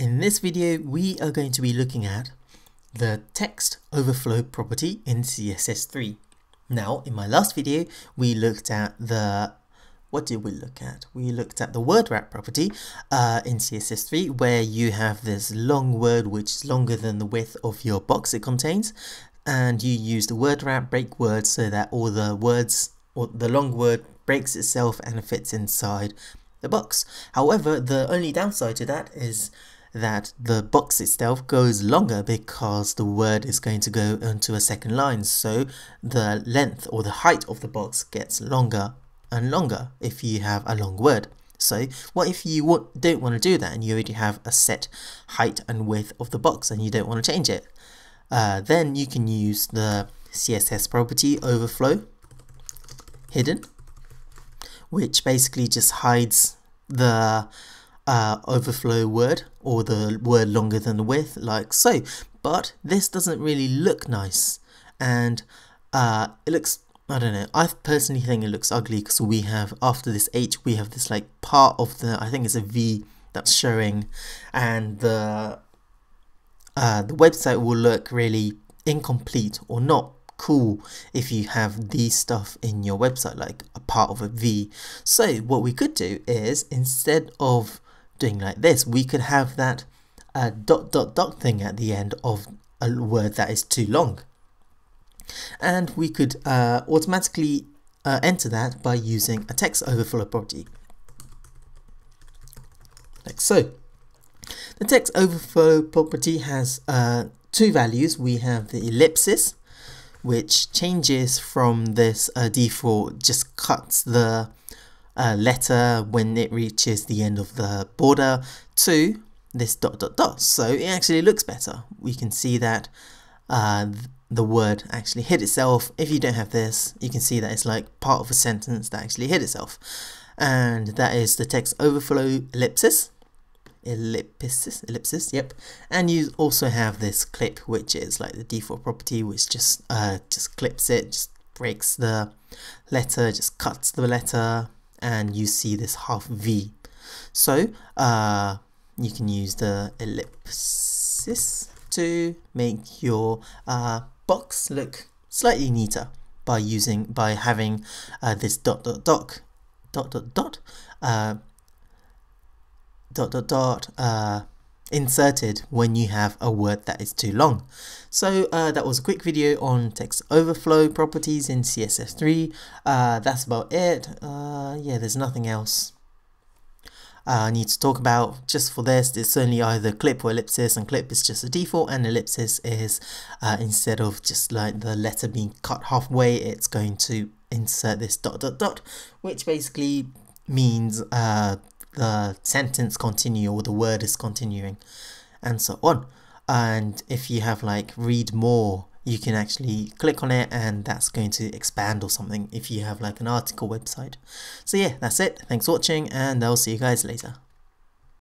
In this video, we are going to be looking at the text overflow property in CSS3. Now, in my last video, we looked at the, what did we look at? We looked at the word wrap property uh, in CSS3, where you have this long word which is longer than the width of your box it contains, and you use the word wrap break word so that all the words, or the long word breaks itself and fits inside the box. However, the only downside to that is that the box itself goes longer because the word is going to go onto a second line so the length or the height of the box gets longer and longer if you have a long word. So what if you don't want to do that and you already have a set height and width of the box and you don't want to change it? Uh, then you can use the CSS property overflow hidden which basically just hides the uh, overflow word or the word longer than the width like so. But this doesn't really look nice. And uh, it looks I don't know. I personally think it looks ugly because we have after this H we have this like part of the I think it's a V that's showing. And the uh, the website will look really incomplete or not cool if you have these stuff in your website like a part of a V. So what we could do is instead of doing like this, we could have that uh, dot dot dot thing at the end of a word that is too long. And we could uh, automatically uh, enter that by using a text overflow property. Like so. The text overflow property has uh, two values. We have the ellipsis, which changes from this uh, default, just cuts the uh, letter when it reaches the end of the border to this dot dot dot. So it actually looks better. We can see that uh, the word actually hit itself. If you don't have this, you can see that it's like part of a sentence that actually hit itself. And that is the text overflow ellipsis ellipsis ellipsis yep and you also have this clip which is like the default property which just uh just clips it just breaks the letter just cuts the letter and you see this half v. So uh you can use the ellipsis to make your uh box look slightly neater by using by having uh, this dot dot dot dot dot dot uh, dot dot dot uh, inserted when you have a word that is too long. So uh, that was a quick video on text overflow properties in CSS3. Uh, that's about it. Uh, yeah, there's nothing else uh, I need to talk about just for this. It's only either clip or ellipsis and clip is just a default and ellipsis is uh, instead of just like the letter being cut halfway, it's going to insert this dot dot dot, which basically means uh, the sentence continue or the word is continuing and so on. And if you have like read more you can actually click on it and that's going to expand or something if you have like an article website. So yeah that's it. Thanks for watching and I'll see you guys later